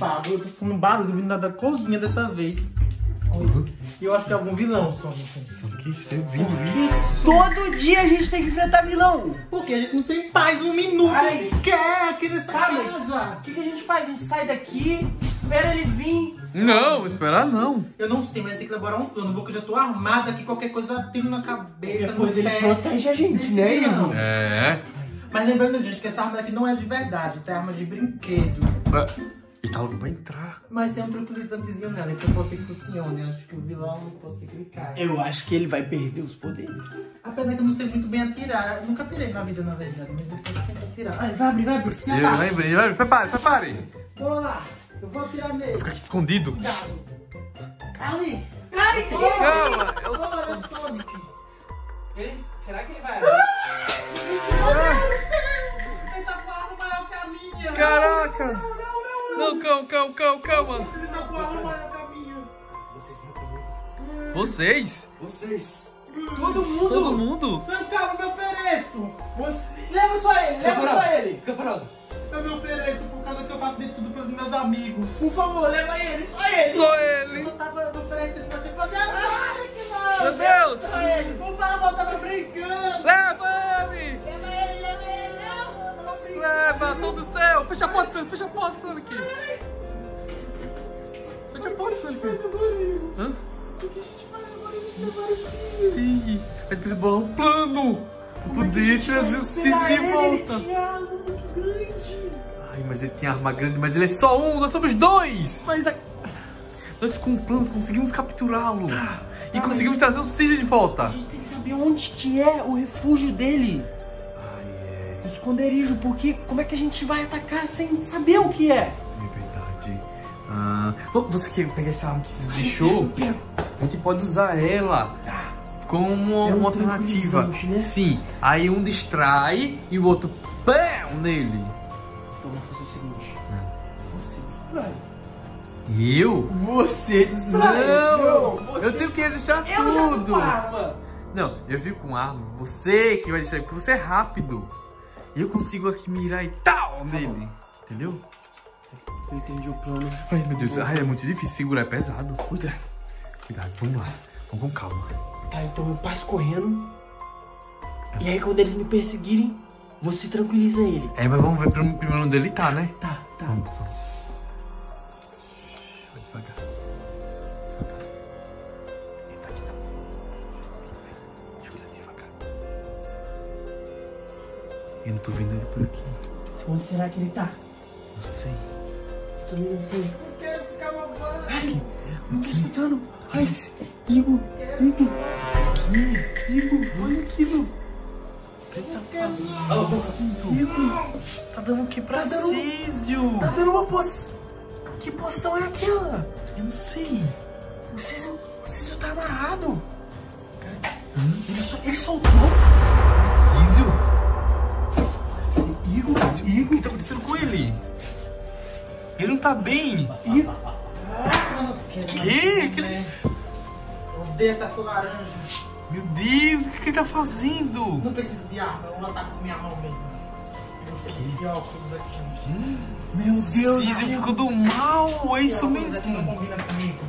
preocupado. Eu tô escutando barulho vindo da cozinha dessa vez. Olha, E eu acho que é algum vilão, Sonic. Sonic, você viu isso? Todo dia a gente tem que enfrentar vilão. Porque a gente não tem paz um minuto Ai. sequer aqui nessa Tá, casa. o que, que a gente faz? A gente sai daqui, espera ele vir. Não, esperar não. Eu não sei, mas tem que elaborar um plano, porque eu já tô armada aqui, qualquer coisa eu tiro na cabeça, Depois no ele pé. protege a gente, né, irmão? É. Mas lembrando, gente, que essa arma aqui não é de verdade, tá? É arma de brinquedo. E tá louco pra entrar. Mas tem um tranquilizantezinho nela, então pode ser que funcione. Eu acho que o vilão pode ser que ele caia. Eu acho que ele vai perder os poderes. Apesar que eu não sei muito bem atirar. Eu nunca atirei na vida, na verdade, mas eu posso tentar atirar. Ai, vai abrir, vai abrir. Se Eu ataca. lembrei, vai, prepare, prepare. Vamos lá. Eu vou atirar nele. Vou ficar aqui escondido. Cuidado. Ali. Ai, que Calma, Vocês? Vocês. Todo mundo. Todo mundo? Não, calma, eu me ofereço. Você... Leva só ele, leva Caporal. só ele. Caporal, Eu me ofereço por causa que eu faço de tudo pelos meus amigos. por favor, leva ele, só ele. Sou Eu ele! só tava me oferecendo pra você fazer a que não. Meu Deus! Só ele. Por favor, eu tava brincando. Leva ele! Leva ele, leva ele. Não, eu tava brincando. Leva, todo céu! Fecha a porta, Sonic, fecha a porta, Sonic! Fecha a porta, Sonic! Hã? Agora? A gente vai. Ih, vai ter que bolar um plano pra poder trazer o Cis de volta. Ele tinha arma muito grande. Ai, mas ele tem arma grande, mas ele é só um, nós somos dois! Mas a... Nós com planos conseguimos capturá-lo. e tá, conseguimos trazer o Cis de volta. a gente tem que saber onde que é o refúgio dele. Ai, é. O esconderijo, porque como é que a gente vai atacar sem saber o que é? É verdade. Ah, vo- você quer pegar essa arma que você deixou? A gente pode usar ela Tá. como uma, É um uma alternativa. né? Sim. Aí um distrai e o outro pão nele. Então vamos fazer o seguinte. Hum. Você distrai. Eu? Você distrai. Não! você... Eu tenho que resistir a Eu tudo! com arma. Não, eu vi com arma. Você que vai distrair, porque você é rápido. Eu consigo aqui mirar e tal nele. Entendeu? Eu entendi o plano. Ai, meu Deus. Ai, é muito difícil. Segurar é pesado. Cuidado. Cuidado, vamos lá. Vamos com calma. Tá, então eu passo correndo. E aí quando eles me perseguirem, você tranquiliza ele. É, mas vamos ver prim- primeiro onde ele tá, né? Tá, tá. Vamos, só. Vai devagar. Devagar. Ele tá aqui devagar. Eu não tô vendo ele por aqui. Onde será que ele tá? Não sei. Também não sei. Eu quero ficar malvado. Ai, não tô escutando. Ai, Igor, Igor. Igor, olha aquilo. Igor, Tá dando o que pra Tá Císio? tá dando uma poção. Que poção é aquela? Eu não sei. O Císio, o Císio tá amarrado. Ele, sol- ele soltou. Císio? Tá bem. Que? Que? Que odeio essa cor laranja. Meu Deus, o que, que ele tá fazendo? Não preciso de arma, eu vou com minha mão mesmo. Eu vou esse óculos aqui. Meu Deus. Ficou do mal, é isso aqui não mesmo. combina comigo.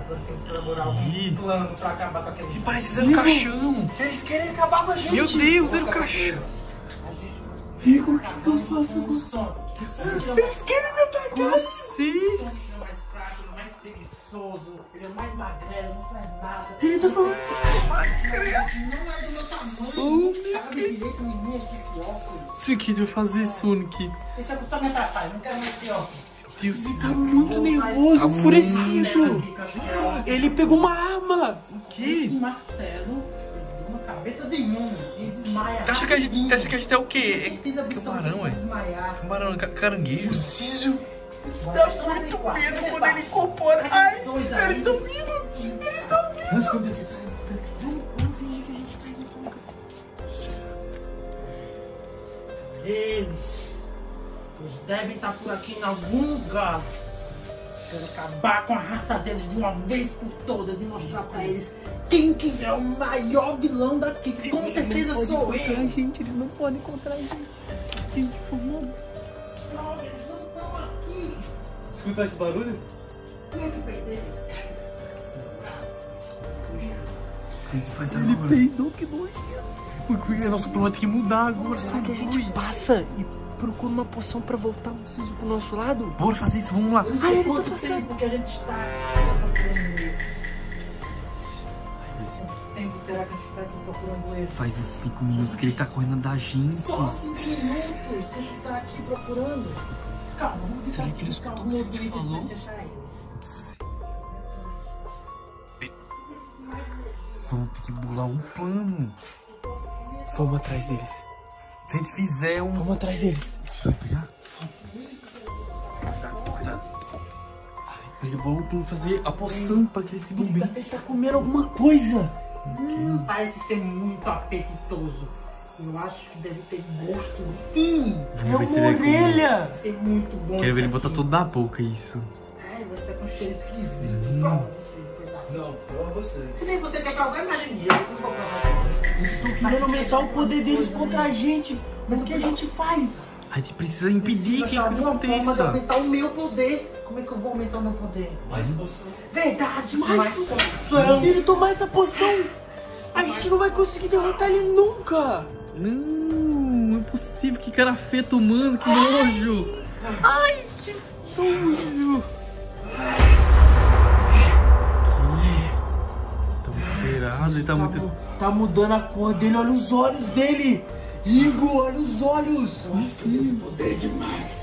Agora temos que elaborar algum plano pra acabar com aquele... Ele parece zero caixão. Eles querem acabar com a gente. Meu Deus, zero caixão. Igor, o que, que eu faço agora? É Eles querem me atacar. Como assim? Sonic é o mais fraco, ele é o mais preguiçoso, ele é o mais magrelo, não faz nada. Ele tá falando. Não é do meu tamanho, não cabe direito em mim aqui esse. Isso de fazer, Sonic. Esse óculos só me atrapalha, não quero mais esse óculos. Deus, Tá Císio. muito nervoso, Tá enfurecido. É óculos. Ele pegou uma arma. O Esse quê? martelo uma cabeça de um e desmaia. Tu acha que a gente, tu acha que a gente é o quê? É camarão, é? Camarão, ca- caranguejo. Císio. Dá muito medo quando ele incorpora. Ai, eles estão vindo. Eles estão vindo. Tá Eles. Eles devem estar por aqui em algum lugar. Quero acabar com a raça deles de uma vez por todas e mostrar pra eles quem que é o maior vilão daqui. que Com certeza sou eu. gente, eles não podem encontrar a gente. Tem que formar. Não, eles não estão aqui. Escutou esse barulho? Quem é que peidei? A gente faz Ele peidou, que nojo. Porque nosso plano vai ter que mudar agora, Será que a gente dois. passa e procura uma poção pra voltar o Ciso pro nosso lado? Bora fazer isso, vamos lá. Ah, ele tá quanto passando. tempo que a gente está tempo será que a gente está aqui procurando eles? Faz uns 5 minutos que ele tá correndo da gente. Só cinco minutos que a gente tá aqui procurando. Calma, vamos Será que ele escutou o que a gente falou? Vamos ter que bolar um plano. Vamos atrás deles. Se a gente fizer um. Vamos atrás deles. Vai pegar? Cuidado. Mas eu vou plano fazer a poção pra que ele fique Ele tá, bem. ele tá comendo alguma coisa. Hum, parece ser muito apetitoso. Eu acho que deve ter gosto no fim. É uma orelha. Deve ser muito bom. Quero ver ele botar tudo na boca, isso. Ai, você tá com cheiro esquisito. Prova você, um pedacinho. Não, prova você. Se nem você quer provar, imagine eu. Eu não vou provar você. Eles estão querendo aumentar o poder deles contra a gente. Mas o que a gente faz? A gente precisa impedir que isso alguma forma de aconteça. aumentar o meu poder. Como é que eu vou aumentar o meu poder? Mais poção. Verdade, Mais mais Se poção. ele tomar essa poção, a gente não vai conseguir derrotar ele nunca. Não, não é possível. Que cara feto, mano. Que nojo. Ai, que nojo. Muito cheirado, ele tá Tá, muito... mu- tá mudando a cor dele, olha os olhos dele. Igor, olha os olhos. Poder demais.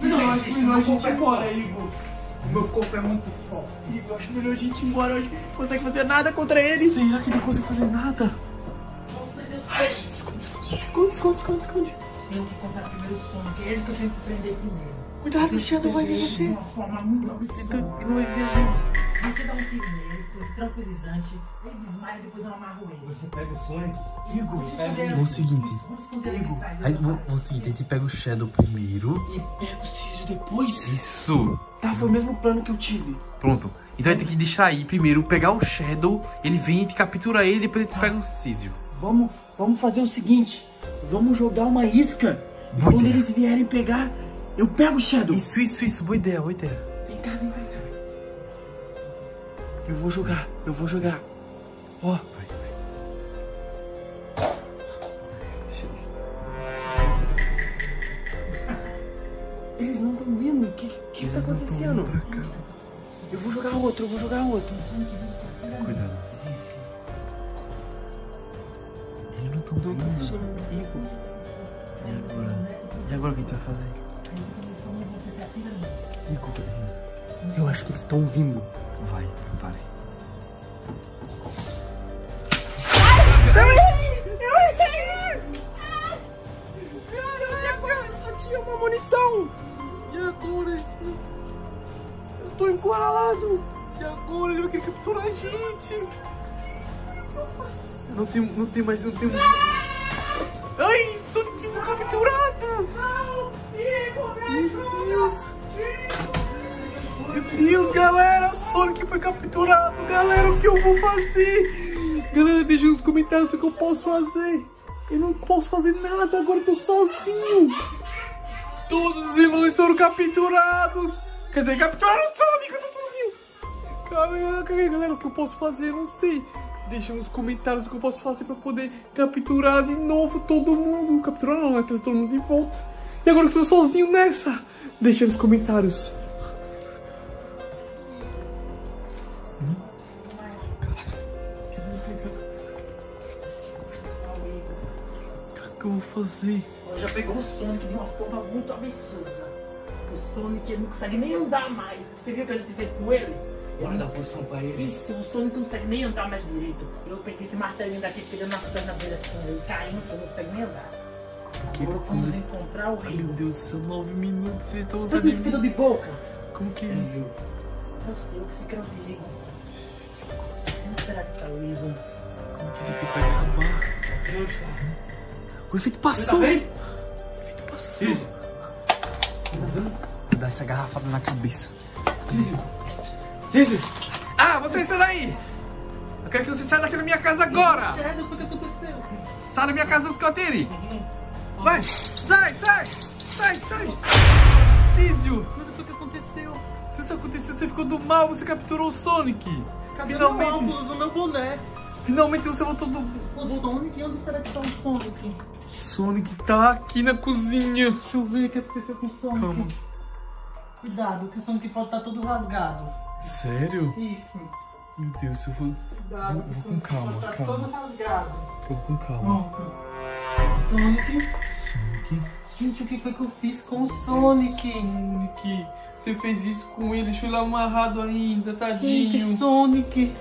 Não, acho melhor a gente ir embora, Igor. Meu corpo é muito forte. Igor, acho melhor a gente ir embora. Acho que a gente não consegue fazer nada contra ele. Será que não consegue fazer nada? Esconde, esconde, esconde, esconde, esconde. Tenho que encontrar primeiro o sono, que é ele que eu tenho que prender primeiro. Cuidado, o Shadow vai ver De você. uma forma muito absurda. Não vai ver a gente. Você dá um tiro nele, coisa tranquilizante, ele desmaia e depois eu amarro ele. Você pega o Sonic? Igor, Vamos o seguinte. Vamos esconder ele aqui atrás. Aí, vamos vamos o seguinte, a gente pega o Shadow primeiro. E pega o Ciso depois. Isso. Tá, foi o mesmo plano que eu tive. Pronto. Então a gente tem que distrair primeiro, pegar o Shadow, ele vem, a gente captura ele, depois a gente pega o Císio. Vamos, vamos fazer o seguinte. Vamos jogar uma isca. Boa quando ideia. eles vierem pegar, eu pego o Shadow. Isso, isso, isso, boa ideia, boa ideia. Vem cá, vem cá, vem cá. Eu vou jogar, eu vou jogar. Ó, Vai, vai. Deixa eu... eles não estão vindo. O que, que, tá acontecendo? Eu vou jogar outro, eu vou jogar outro. Cuidado. Eles não estão vindo. Igor, E agora? E agora o que a gente vai fazer? Igor, eu acho que eles estão vindo. vai, prepare. Eu só tinha uma munição. E agora? Eu tô encurralado. E agora? Ele vai querer capturar a gente. Não tem, não tem mais, não tem mais. Ai, Sonic foi capturado! Meu Deus! Meu Deus, galera! Sonic foi capturado! Galera, o que eu vou fazer? Galera, deixa nos comentários o que eu posso fazer! Eu não posso fazer nada, agora eu tô sozinho! Todos os vilões foram capturados! Quer dizer, capturaram o Sonic, eu tô sozinho! Caraca, galera, o que eu posso fazer? Eu não sei. Deixa nos comentários o que eu posso fazer pra poder capturar de novo todo mundo. Capturar não, né? Trazer todo mundo de volta. E agora que eu tô sozinho nessa? Deixa nos comentários. Que eu vou fazer? Já pegou o Sonic de uma forma muito absurda. O Sonic ele não consegue nem andar mais. Você viu o que a gente fez com ele? Bora dar poção pra ele. Isso, o Sonic não consegue nem andar mais direito. Eu peguei esse martelinho daqui, pegando na perna dele assim, ele caiu no chão, não consegue nem andar. Que Agora vamos coisa. encontrar o Ai, meu. Deus, são nove minutos. Vocês estão Você fazendo. espelho de boca? Como que. Eu sei o que se quer o Igor. Onde será que tá o Igor? Como que esse efeito vai acabar? O efeito passou! Tá O bem? efeito passou! Ciso. Vou dar essa garrafada na cabeça. Ciso. Ciso. Ah, você sai daí! Eu quero que você saia daqui da minha casa agora! Shadow, o que aconteceu? Sai da minha casa, Scott ele. Vai, sai, sai, sai, sai. Císio, Mas o que que aconteceu? se isso aconteceu, você ficou do mal, você capturou o Sonic. Cadê Finalmente. meu óculos, o meu boné? Finalmente você voltou do... O Sonic? Onde será que tá o Sonic? Sonic tá aqui na cozinha. Deixa eu ver o que aconteceu com o Sonic. Calma. Cuidado, que o Sonic pode estar todo rasgado. Sério? Isso. Meu Deus, eu vou... Cuidado, Vou- vou com calma, estar calma. todo rasgado. Fica com calma. Pronto. Sonic. Sonic... Gente, o que foi que eu fiz com o Sonic? Sonic, você fez isso com ele, deixou ele amarrado ainda, Gente, tadinho. Sonic.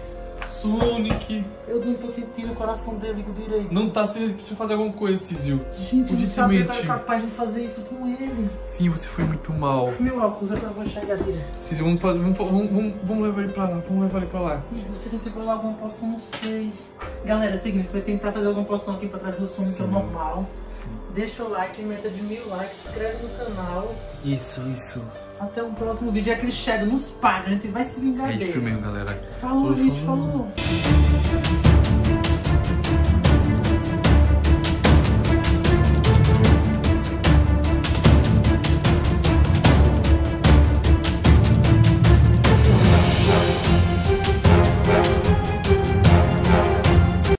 Sonic. Eu não tô sentindo o coração dele direito. Não tá, você precisa fazer alguma coisa, Císio. Gente, eu não sabia que era capaz de fazer isso com ele. Sim, você foi muito mal. Meu óculos, eu vou enxergar direto. Císio, vamos, fazer, vamos, vamos, vamos, levar ele pra lá, vamos levar ele pra lá. Ih, Você tem que bolar alguma poção, não sei. Galera, é o seguinte, vai tentar fazer alguma poção aqui pra trazer o Sonic ao Sim. normal. Deixa o like, meta de mil likes, se inscreve no canal. Isso, isso. Até o próximo vídeo. É aquele Shadow nos paga, a gente vai se vingar É dele. isso mesmo, galera. Falou, Falou, gente, falou.